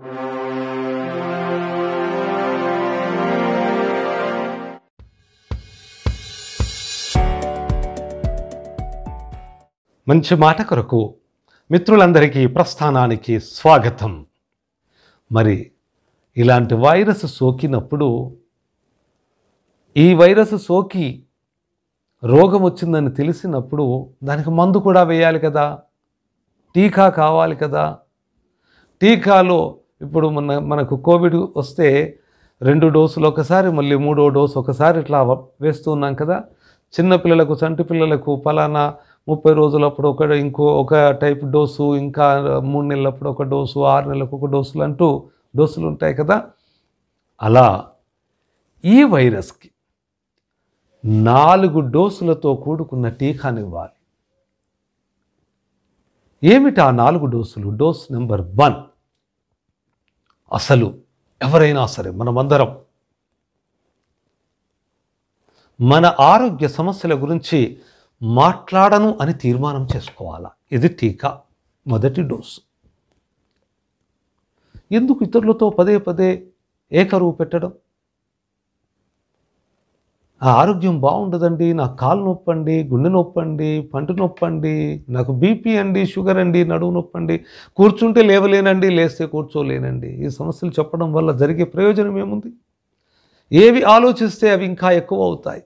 మంచి మాట కొరకు మిత్రులందరికీ ప్రస్థానానికి స్వాగతం. మరి ఇలాంటి వైరస్ సోకినప్పుడు ఈ వైరస్ సోకి రోగం వచ్చిందని తెలిసినప్పుడు దానికి మందు కూడా వేయాలి కదా? టీకా కావాలి కదా? టీకాలో ఇప్పుడు మన మనకు కోవిడ్ వస్తే రెండు డోసులు ఒకసారి మళ్ళీ మూడో డోసు ఒకసారి ఇట్లా వేస్తూ ఉన్నాం కదా. చిన్నపిల్లలకు చంటి పిల్లలకు ఫలానా ముప్పై రోజులప్పుడు ఒక ఇంకో ఒక టైప్ డోసు ఇంకా మూడు నెలలప్పుడు ఒక డోసు ఆరు నెలలకు ఒక డోసులు అంటూ డోసులు ఉంటాయి కదా. అలా ఈ వైరస్కి నాలుగు డోసులతో కూడుకున్న టీకానివ్వాలి ఏమిటి ఆ నాలుగు డోసులు? Dose number one. అసలు ఎవరైనా సరే మనమందరం మన ఆరోగ్య సమస్యల గురించి మాట్లాడను అని తీర్మానం చేసుకోవాలా? ఇది టీకా. మొదటి డోసు. ఎందుకు ఇతరులతో పదే పదే ఏకరువు పెట్టడం? ఆ ఆరోగ్యం బాగుండదండి నాకు కాలు నొప్పండి గుండె నొప్పండి పంట నొప్పండి నాకు బీపీ అండి షుగర్ అండి నడువు నొప్పండి కూర్చుంటే లేవలేనండి లేస్తే కూర్చోలేనండి. ఈ సమస్యలు చెప్పడం వల్ల జరిగే ప్రయోజనం ఏముంది? ఏవి ఆలోచిస్తే అవి ఇంకా ఎక్కువ అవుతాయి.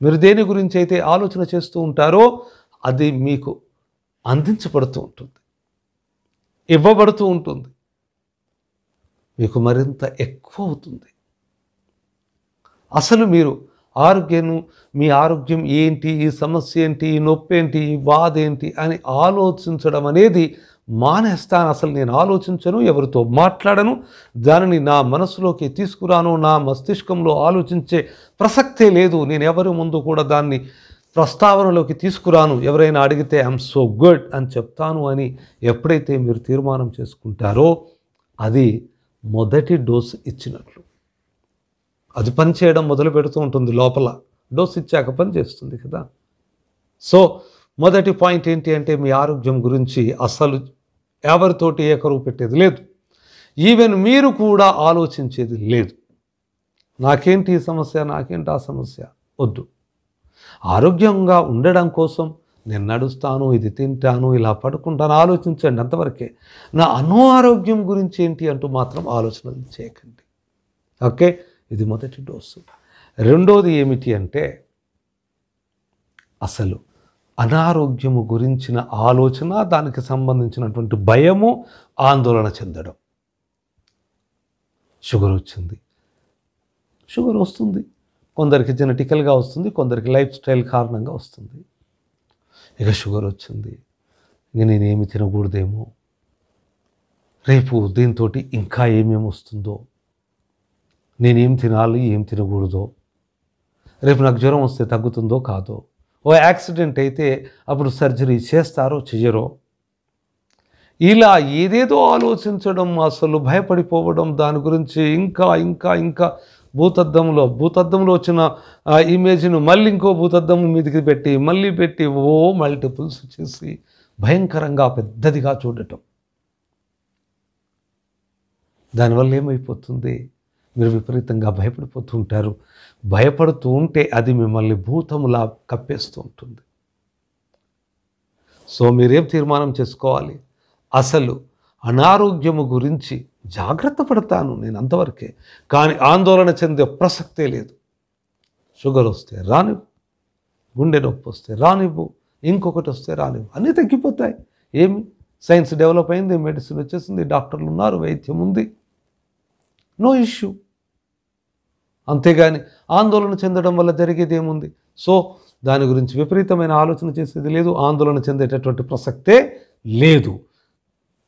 మీరు దేని గురించి అయితే ఆలోచన చేస్తూ ఉంటారో అది మీకు అందించబడుతూ ఉంటుంది. ఇవ్వబడుతూ ఉంటుంది. మీకు మరింత ఎక్కువ అవుతుంది. అసలు మీరు ఆరోగ్యం మీ ఆరోగ్యం ఏంటి ఈ సమస్య ఏంటి ఈ నొప్పి ఏంటి ఈ బాధ ఏంటి అని ఆలోచించడం అనేది మానేస్తాను. అసలు నేను ఆలోచించను ఎవరితో మాట్లాడను. దానిని నా మనసులోకి తీసుకురాను నా మస్తిష్కంలో ఆలోచించే ప్రసక్తే లేదు. నేను ఎవరి ముందు కూడా దాన్ని ప్రస్తావనలోకి తీసుకురాను. ఎవరైనా అడిగితే ఐఎమ్ సో గుడ్ అని చెప్తాను అని ఎప్పుడైతే మీరు తీర్మానం చేసుకుంటారో అది మొదటి డోసు ఇచ్చినట్లు. అది పని చేయడం మొదలు పెడుతూ ఉంటుంది లోపల. డోస్ ఇచ్చాక పని చేస్తుంది కదా. సో మొదటి పాయింట్ ఏంటి అంటే మీ ఆరోగ్యం గురించి అసలు ఎవరితోటి ఏకరువు పెట్టేది లేదు. ఈవెన్ మీరు కూడా ఆలోచించేది లేదు. నాకేంటి ఈ సమస్య నాకేంటి ఆ సమస్య? వద్దు. ఆరోగ్యంగా ఉండడం కోసం నేను నడుస్తాను ఇది తింటాను ఇలా పడుకుంటాను ఆలోచించండి అంతవరకే. నా అనారోగ్యం గురించి ఏంటి అంటూ మాత్రం ఆలోచన చేయకండి. ఓకే? ఇది మొదటి డోసు. రెండోది ఏమిటి అంటే అసలు అనారోగ్యము గురించిన ఆలోచన దానికి సంబంధించినటువంటి భయము ఆందోళన చెందడం. షుగర్ వచ్చింది. షుగర్ వస్తుంది. కొందరికి జెనెటికల్గా వస్తుంది కొందరికి లైఫ్ స్టైల్ కారణంగా వస్తుంది. ఇక షుగర్ వచ్చింది. ఇక నేనేమి తినకూడదేమో? రేపు దీంతో ఇంకా ఏమేమి వస్తుందో? నేనేం తినాలి ఏం తినకూడదో? రేపు నాకు జ్వరం వస్తే తగ్గుతుందో కాదో? ఓ యాక్సిడెంట్ అయితే అప్పుడు సర్జరీ చేస్తారో చెయ్యరో? ఇలా ఏదేదో ఆలోచించడం అసలు భయపడిపోవడం దాని గురించి ఇంకా ఇంకా ఇంకా భూతద్దంలో భూతద్దంలో వచ్చిన ఇమేజ్ను మళ్ళీ ఇంకో భూతద్దం మీదకి పెట్టి మళ్ళీ పెట్టి ఓ మల్టిపుల్స్ చేసి భయంకరంగా పెద్దదిగా చూడటం. దానివల్ల ఏమైపోతుంది? మీరు విపరీతంగా భయపడిపోతూ ఉంటారు. భయపడుతూ ఉంటే అది మిమ్మల్ని భూతములా కప్పేస్తూ ఉంటుంది. సో మీరేం తీర్మానం చేసుకోవాలి? అసలు అనారోగ్యము గురించి జాగ్రత్త పడతాను నేను అంతవరకే. కానీ ఆందోళన చెందే ప్రసక్తే లేదు. షుగర్ వస్తే రానివ్వు. గుండె నొప్పి వస్తే రానివ్వు. ఇంకొకటి వస్తే రానివ్వు. అన్నీ తగ్గిపోతాయి. ఏమి? సైన్స్ డెవలప్ అయింది మెడిసిన్ వచ్చేసింది డాక్టర్లు ఉన్నారు వైద్యం ఉంది. నో ఇష్యూ అంతేగాని ఆందోళన చెందడం వల్ల జరిగేది ఏముంది? సో దాని గురించి విపరీతమైన ఆలోచన చేసేది లేదు ఆందోళన చెందేటటువంటి ప్రసక్తే లేదు.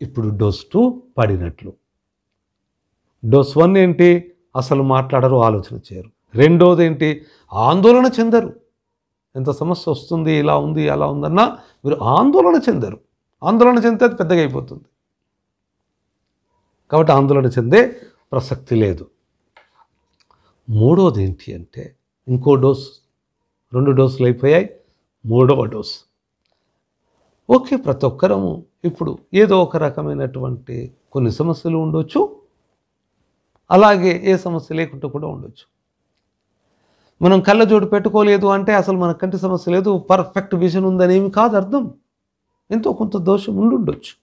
ఇప్పుడు డోస్ టూ పడినట్లు. డోస్ వన్ ఏంటి? అసలు మాట్లాడరు ఆలోచన చేయరు. రెండోది ఏంటి? ఆందోళన చెందరు. ఎంత సమస్య వస్తుంది ఇలా ఉంది అలా ఉందన్నా మీరు ఆందోళన చెందరు. ఆందోళన చెందితే అది పెద్దగా అయిపోతుంది. కాబట్టి ఆందోళన చెందే ప్రసక్తి లేదు. మూడోది ఏంటి అంటే ఇంకో డోస్ రెండు డోసులు అయిపోయాయి మూడవ డోస్. ఓకే ప్రతి ఒక్కరము ఇప్పుడు ఏదో ఒక రకమైనటువంటి కొన్ని సమస్యలు ఉండొచ్చు అలాగే ఏ సమస్య లేకుండా కూడా ఉండొచ్చు. మనం కళ్ళజోడు పెట్టుకోలేదు అంటే అసలు మన కంటి సమస్య లేదు పర్ఫెక్ట్ విజన్ ఉందని ఏమి కాదు అర్థం. ఎంతో కొంత దోషం ఉండుండొచ్చు.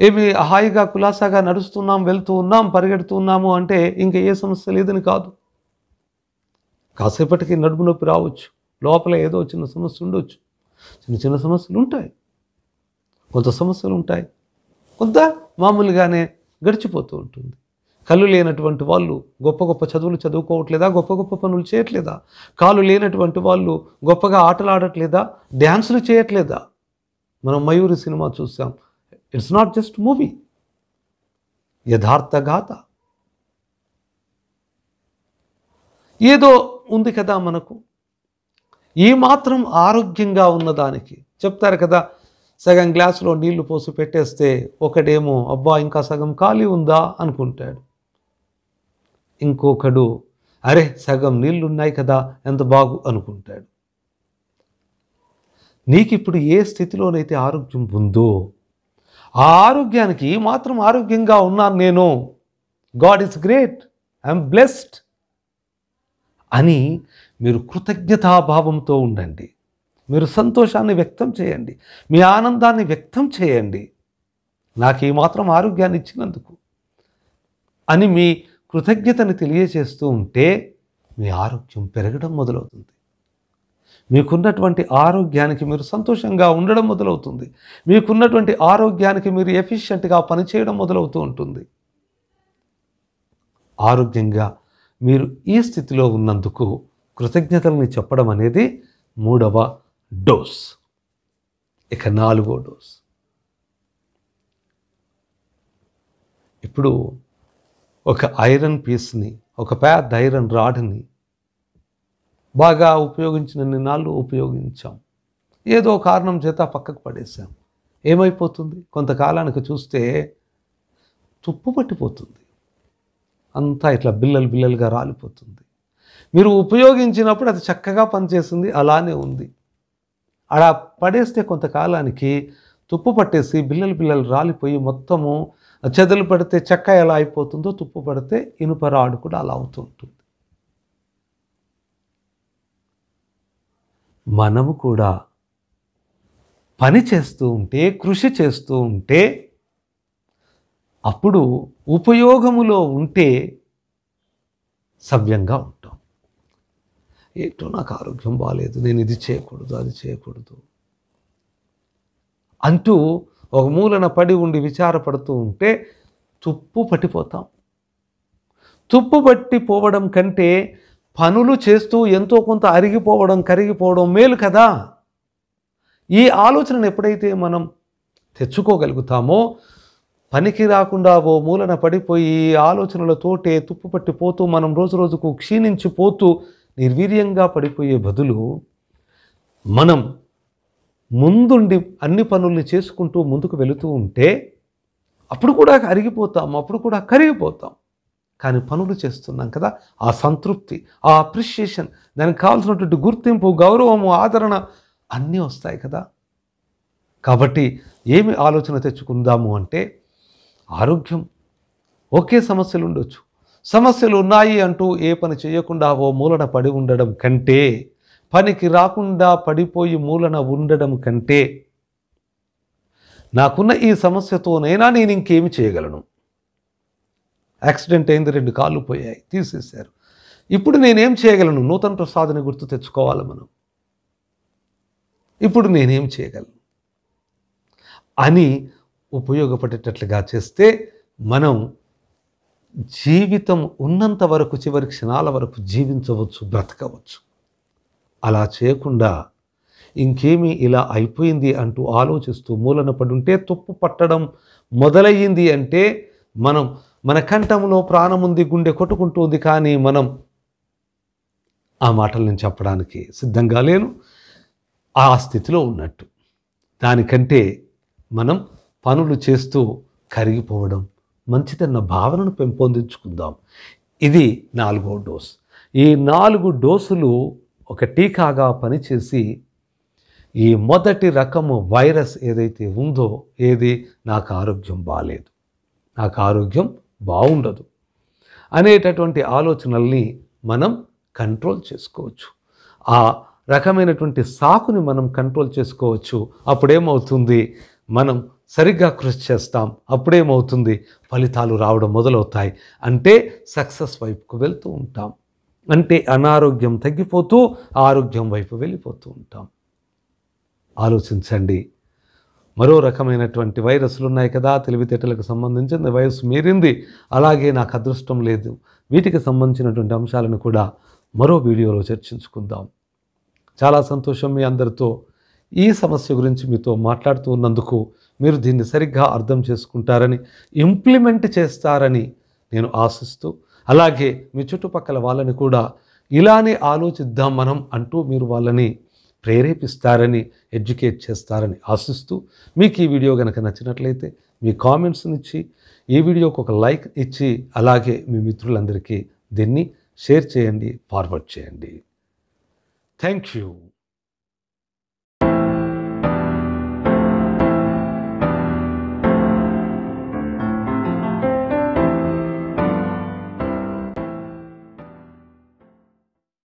ఏమి హాయిగా కులాసాగా నడుస్తున్నాం వెళ్తూ ఉన్నాం పరిగెడుతున్నాము అంటే ఇంకా ఏ సమస్య లేదని కాదు. కాసేపటికి నడుము నొప్పి రావచ్చు లోపల ఏదో చిన్న సమస్య ఉండొచ్చు. చిన్న చిన్న సమస్యలు ఉంటాయి. కొంత సమస్యలు ఉంటాయి. కొంత మామూలుగానే గడిచిపోతూ ఉంటుంది. కళ్ళు లేనటువంటి వాళ్ళు గొప్ప గొప్ప చదువులు చదువుకోవట్లేదా గొప్ప గొప్ప పనులు చేయట్లేదా? కాళ్ళు లేనటువంటి వాళ్ళు గొప్పగా ఆటలు ఆడట్లేదా డ్యాన్సులు చేయట్లేదా? మనం మయూరి సినిమా చూసాం. ఇట్స్ నాట్ జస్ట్ మూవీ యథార్థగాథ ఏదో ఉంది కదా మనకు. ఈ మాత్రం ఆరోగ్యంగా ఉన్నదానికి. చెప్తారు కదా సగం గ్లాసులో నీళ్ళు పోసి పెట్టేస్తే ఒకడేమో అబ్బా ఇంకా సగం ఖాళీ ఉందా? అనుకుంటాడు. ఇంకొకడు అరే సగం నీళ్ళు ఉన్నాయి కదా ఎంత బాగు? అనుకుంటాడు. నీకు ఇప్పుడు ఏ స్థితిలోనైతే ఆరోగ్యం ఉందో ఆ ఆరోగ్యానికి మాత్రం ఆరోగ్యంగా ఉన్నాను నేను. God is great. I'm blessed. అని మీరు కృతజ్ఞతాభావంతో ఉండండి. మీరు సంతోషాన్ని వ్యక్తం చేయండి. మీ ఆనందాన్ని వ్యక్తం చేయండి. నాకు ఈ మాత్రం ఆరోగ్యాన్ని ఇచ్చినందుకు. అని మీ కృతజ్ఞతని తెలియజేస్తూ ఉంటే మీ ఆరోగ్యం పెరగడం మొదలవుతుంది. మీకున్నటువంటి ఆరోగ్యానికి మీరు సంతోషంగా ఉండడం మొదలవుతుంది. మీకున్నటువంటి ఆరోగ్యానికి మీరు ఎఫిషియెంట్గా పనిచేయడం మొదలవుతూ ఉంటుంది. ఆరోగ్యంగా మీరు ఈ స్థితిలో ఉన్నందుకు కృతజ్ఞతల్ని చెప్పడం అనేది మూడవ డోస్. ఇక నాలుగో డోస్. ఇప్పుడు ఒక ఐరన్ పీస్ని ఒక పెద్ద ఐరన్ రాడ్ని బాగా ఉపయోగించిన నాళ్ళు ఉపయోగించాం. ఏదో కారణం చేత పక్కకు పడేసాం ఏమైపోతుంది? కొంతకాలానికి చూస్తే తుప్పు పట్టిపోతుంది. అంతా ఇట్లా బిల్లలు బిల్లలుగా రాలిపోతుంది. మీరు ఉపయోగించినప్పుడు అది చక్కగా పనిచేస్తుంది అలానే ఉంది. అలా పడేస్తే కొంతకాలానికి తుప్పు పట్టేసి బిల్లలు బిల్లలు రాలిపోయి మొత్తము చెదలు పడితే చెక్క ఎలా అయిపోతుందో తుప్పు పడితే ఇనుప రాడు కూడా అలా అవుతుంటుంది. మనము కూడా పని చేస్తూ ఉంటే కృషి చేస్తూ ఉంటే అప్పుడు ఉపయోగములో ఉంటే సవ్యంగా ఉంటాం. ఏంటో నాకు ఆరోగ్యం బాగాలేదు నేను ఇది చేయకూడదు అది చేయకూడదు అంటూ ఒక మూలన పడి ఉండి విచారపడుతూ ఉంటే తుప్పు పట్టిపోతాం. తుప్పు పట్టిపోవడం కంటే పనులు చేస్తూ ఎంతో కొంత అరిగిపోవడం కరిగిపోవడం మేలు కదా? ఈ ఆలోచనను ఎప్పుడైతే మనం తెచ్చుకోగలుగుతామో పనికి రాకుండా ఓ మూలన పడిపోయి ఆలోచనలతోటే తుప్పు పట్టిపోతూ మనం రోజు రోజుకు క్షీణించిపోతూ నిర్వీర్యంగా పడిపోయే బదులు మనం ముందుండి అన్ని పనుల్ని చేసుకుంటూ ముందుకు వెళుతూ ఉంటే అప్పుడు కూడా అరిగిపోతాం అప్పుడు కూడా కరిగిపోతాం. కానీ పనులు చేస్తున్నాం కదా ఆ సంతృప్తి ఆ అప్రిషియేషన్ దానికి కావాల్సినటువంటి గుర్తింపు గౌరవము ఆదరణ అన్నీ వస్తాయి కదా. కాబట్టి ఏమి ఆలోచన తెచ్చుకుందాము అంటే ఆరోగ్యం. ఒకే సమస్యలు ఉండొచ్చు. సమస్యలు ఉన్నాయి అంటూ ఏ పని చేయకుండా ఓ మూలన పడి ఉండడం కంటే పనికి రాకుండా పడిపోయి మూలన ఉండడం కంటే నాకున్న ఈ సమస్యతోనైనా నేను ఇంకేమి చేయగలను? యాక్సిడెంట్ అయింది రెండు కాళ్ళు పోయాయి తీసేశారు. ఇప్పుడు నేనేం చేయగలను? నూతన ప్రసాదని గుర్తు తెచ్చుకోవాలి మనం. ఇప్పుడు నేనేం చేయగలను? అని ఉపయోగపడేటట్లుగా చేస్తే మనం జీవితం ఉన్నంత వరకు చివరి క్షణాల వరకు జీవించవచ్చు బ్రతకవచ్చు. అలా చేయకుండా ఇంకేమీ ఇలా అయిపోయింది అంటూ ఆలోచిస్తూ మూలన పడుంటే తుప్పు పట్టడం మొదలయ్యింది అంటే మనం మన కంఠంలో ప్రాణం ఉంది గుండె కొట్టుకుంటుంది కానీ మనం ఆ మాటలు నేను చెప్పడానికి సిద్ధంగా లేను. ఆ స్థితిలో ఉన్నట్టు. దానికంటే మనం పనులు చేస్తూ కరిగిపోవడం మంచిదన్న భావనను పెంపొందించుకుందాం. ఇది నాలుగో డోస్. ఈ నాలుగు డోసులు ఒక టీకాగా పనిచేసి ఈ మొదటి రకము వైరస్ ఏదైతే ఉందో ఏది నాకు ఆరోగ్యం బాగాలేదు నాకు ఆరోగ్యం బాగుండదు అనేటటువంటి ఆలోచనల్ని మనం కంట్రోల్ చేసుకోవచ్చు. ఆ రకమైనటువంటి సాకుని మనం కంట్రోల్ చేసుకోవచ్చు. అప్పుడేమవుతుంది? మనం సరిగ్గా కృషి చేస్తాం. అప్పుడేమవుతుంది? ఫలితాలు రావడం మొదలవుతాయి. అంటే సక్సెస్ వైపుకు వెళ్తూ ఉంటాం. అంటే అనారోగ్యం తగ్గిపోతూ ఆరోగ్యం వైపు వెళ్ళిపోతూ ఉంటాం. ఆలోచించండి. మరో రకమైనటువంటి వైరస్లు ఉన్నాయి కదా తెలివితేటలకు సంబంధించింది వయస్సు మీరింది. అలాగే నాకు అదృష్టం లేదు. వీటికి సంబంధించినటువంటి అంశాలను కూడా మరో వీడియోలో చర్చించుకుందాం. చాలా సంతోషం మీ అందరితో ఈ సమస్య గురించి మీతో మాట్లాడుతూ ఉన్నందుకు మీరు దీన్ని సరిగ్గా అర్థం చేసుకుంటారని ఇంప్లిమెంట్ చేస్తారని నేను ఆశిస్తూ అలాగే మీ చుట్టుపక్కల వాళ్ళని కూడా ఇలానే ఆలోచిద్దాం మనం అంటూ మీరు వాళ్ళని ప్రేరేపిస్తారని ఎడ్యుకేట్ చేస్తారని ఆశిస్తూ మీకు ఈ వీడియో కనుక నచ్చినట్లయితే మీ కామెంట్స్ని ఇచ్చి ఈ వీడియోకి ఒక లైక్ ఇచ్చి అలాగే మీ మిత్రులందరికీ దీన్ని షేర్ చేయండి ఫార్వర్డ్ చేయండి. Thank you.